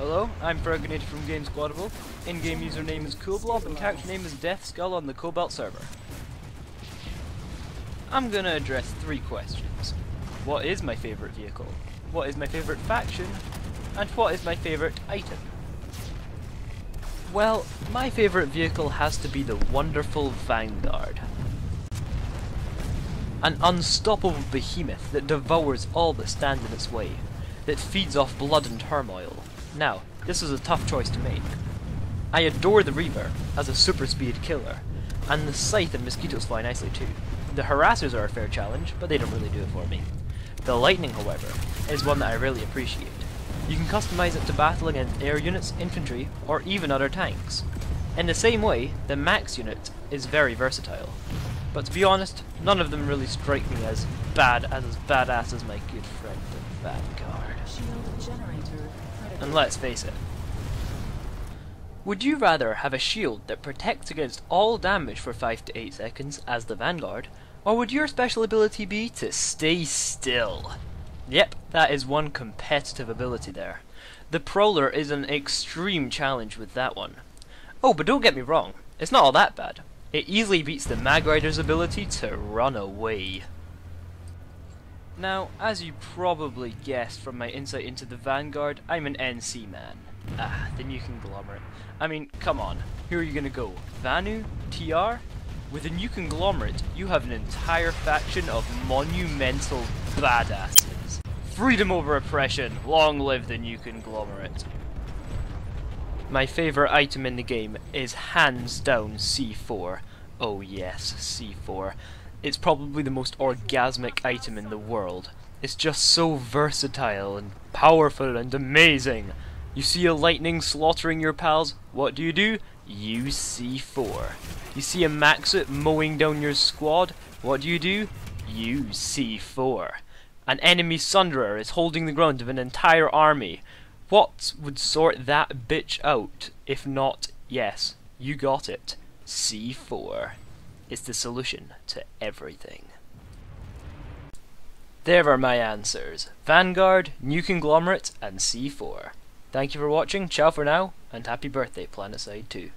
I'm Ferganator from Game Squadable. In-game username is Coolblob and character name is Death Skull on the Cobalt server. I'm gonna address three questions. What is my favourite vehicle? What is my favourite faction? And what is my favourite item? Well, my favourite vehicle has to be the wonderful Vanguard. An unstoppable behemoth that devours all that stand in its way, that feeds off blood and turmoil. Now, this is a tough choice to make. I adore the Reaver as a super speed killer, and the Scythe and Mosquitoes fly nicely too. The Harassers are a fair challenge, but they don't really do it for me. The Lightning, however, is one that I really appreciate. You can customize it to battle against air units, infantry, or even other tanks. In the same way, the Max unit is very versatile. But to be honest, none of them really strike me as bad as as badass as my good friend the Vanguard. And let's face it. Would you rather have a shield that protects against all damage for 5 to 8 seconds as the Vanguard, or would your special ability be to stay still? Yep, that is one competitive ability there. The Prowler is an extreme challenge with that one. Oh, but don't get me wrong, it's not all that bad. It easily beats the Magrider's ability to run away. Now, as you probably guessed from my insight into the Vanguard, I'm an NC man. Ah, the new conglomerate. I mean, come on, who are you gonna go? Vanu? TR? With a new conglomerate, you have an entire faction of monumental badasses. Freedom over oppression, long live the new conglomerate. My favourite item in the game is hands down C4. Oh yes, C4. It's probably the most orgasmic item in the world. It's just so versatile and powerful and amazing. You see a lightning slaughtering your pals, what do you do? Use C4. You see a Maxit mowing down your squad, what do you do? Use C4. An enemy Sunderer is holding the ground of an entire army. What would sort that bitch out, if not, yes, you got it, C4 is the solution to everything. There are my answers. Vanguard, New Conglomerate, and C4. Thank you for watching, ciao for now, and happy birthday Planetside 2.